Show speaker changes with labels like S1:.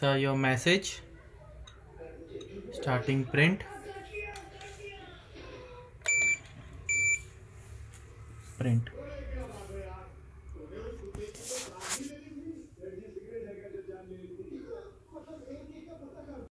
S1: so your message. Starting print. Print.